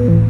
Mm-hmm.